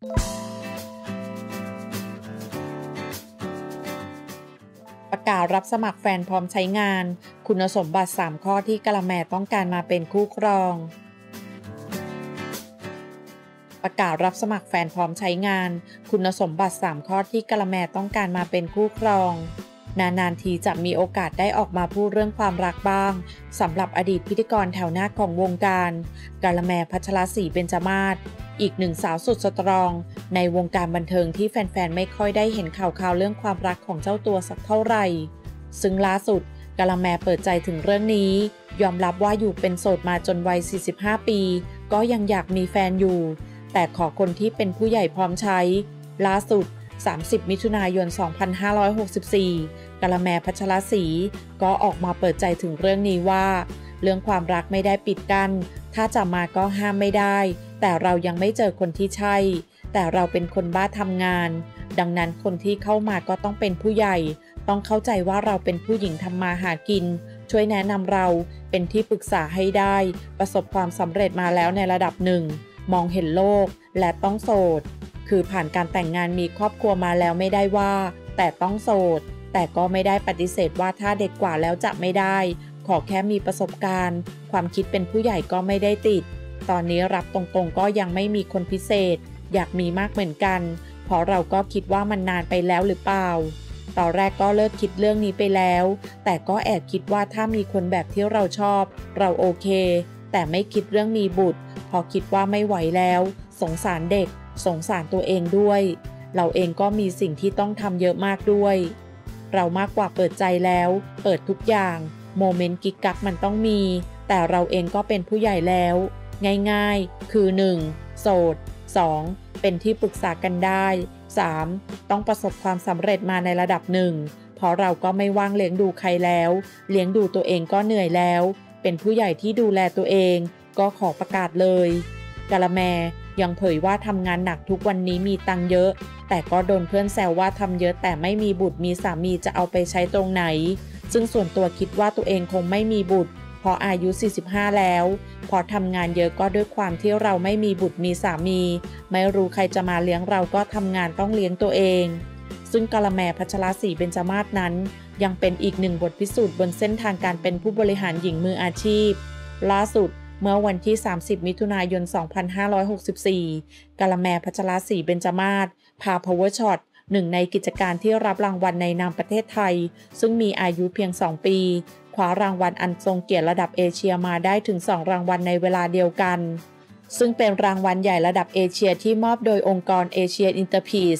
ประกาศรับสมัครแฟนพร้อมใช้งาน คุณสมบัติ 3 ข้อที่กะละแมต้องการมาเป็นคู่ครอง ประกาศรับสมัครแฟนพร้อมใช้งาน คุณสมบัติ 3 ข้อที่กะละแมต้องการมาเป็นคู่ครอง นานๆทีจะมีโอกาสได้ออกมาพูดเรื่องความรักบ้างสำหรับอดีตพิธีกรแถวหน้าของวงการ กาละแมพัชรศรีเบญจมาศอีกหนึ่งสาวสุดสตรอง ในวงการบันเทิงที่แฟนๆ ไม่ค่อยได้เห็นข่าวข่าวเรื่องความรักของเจ้าตัวสักเท่าไหร่ ซึ่งล่าสุดกาละแมเปิดใจถึงเรื่องนี้ ยอมรับว่าอยู่เป็นโสดมาจนวัย 45 ปี ก็ยังอยากมีแฟนอยู่ แต่ขอคนที่เป็นผู้ใหญ่พร้อมใช้ ล่าสุด 30 มิถุนายน 2564กาละแมพัชรศรีก็ออกมาเปิดใจถึงเรื่องนี้ว่า เรื่องความรักไม่ได้ปิดกัน้น ถ้าจะมาก็ห้ามไม่ได้ แต่เรายังไม่เจอคนที่ใช่ แต่เราเป็นคนบ้าทำงาน ดังนั้นคนที่เข้ามาก็ต้องเป็นผู้ใหญ่ ต้องเข้าใจว่าเราเป็นผู้หญิงทำมาหากิน ช่วยแนะนำเราเป็นที่ปรึกษาให้ได้ ประสบความสำเร็จมาแล้วในระดับหนึ่ง มองเห็นโลกและต้องโสด คือผ่านการแต่งงานมีครอบครัวมาแล้วไม่ได้ว่า แต่ต้องโสด แต่ก็ไม่ได้ปฏิเสธว่าถ้าเด็กกว่าแล้วจะไม่ได้ ขอแค่มีประสบการณ์ ความคิดเป็นผู้ใหญ่ก็ไม่ได้ติด ตอนนี้รับตรงๆก็ยังไม่มีคนพิเศษ อยากมีมากเหมือนกัน เพราะเราก็คิดว่ามันนานไปแล้วหรือเปล่าตอนแรกก็เลิกคิดเรื่องนี้ไปแล้ว แต่ก็แอบคิดว่าถ้ามีคนแบบที่เราชอบ เราโอเค แต่ไม่คิดเรื่องมีบุตร พอคิดว่าไม่ไหวแล้ว สงสารเด็ก สงสารตัวเองด้วย เราเองก็มีสิ่งที่ต้องทำเยอะมากด้วย เรามากกว่าเปิดใจแล้ว เปิดทุกอย่าง โมเมนต์กิกกักมันต้องมี แต่เราเองก็เป็นผู้ใหญ่แล้ว ง่ายๆ คือ 1. โสด 2. เป็นที่ปรึกษากันได้ 3. ต้องประสบความสำเร็จมาในระดับหนึ่งเพราะเราก็ไม่ว่างเลี้ยงดูใครแล้ว เลี้ยงดูตัวเองก็เหนื่อยแล้ว เป็นผู้ใหญ่ที่ดูแลตัวเอง ก็ขอประกาศเลยกาละแม ยังเผยว่าทำงานหนักทุกวันนี้มีตังเยอะ แต่ก็โดนเพื่อนแซวว่าทำเยอะแต่ไม่มีบุตรมีสามีจะเอาไปใช้ตรงไหน ซึ่งส่วนตัวคิดว่าตัวเองคงไม่มีบุตรพออายุ 45 แล้ว พอทำงานเยอะก็ด้วยความที่เราไม่มีบุตรมีสามี ไม่รู้ใครจะมาเลี้ยงเราก็ทำงานต้องเลี้ยงตัวเอง ซึ่งกะละแมพัชรศรีเบญจมาศนั้น ยังเป็นอีกหนึ่งบทพิสูจน์บนเส้นทางการเป็นผู้บริหารหญิงมืออาชีพ ล่าสุด เมื่อวันที่ 30 มิถุนายน 2564กะละแมพัชรศรีเบญจมาศพา Power Shot หนึ่งในกิจการที่รับรางวัลในนามประเทศไทย ซึ่งมีอายุเพียง 2 ปีคว้ารางวัลอันทรงเกียรติระดับเอเชียมาได้ถึง 2 รางวัลในเวลาเดียวกัน ซึ่งเป็นรางวัลใหญ่ระดับเอเชียที่มอบโดยองค์กรเอเชีย Enterprise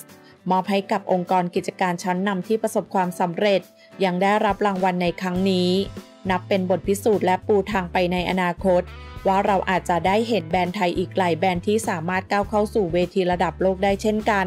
มอบให้กับองค์กรกิจการชั้นนำที่ประสบความสำเร็จ ยังได้รับรางวัลในครั้งนี้ นับเป็นบทพิสูจน์และปูทางไปในอนาคต ว่าเราอาจจะได้เห็นแบรนด์ไทยอีกหลายแบรนด์ที่สามารถก้าวเข้าสู่เวทีระดับโลกได้เช่นกัน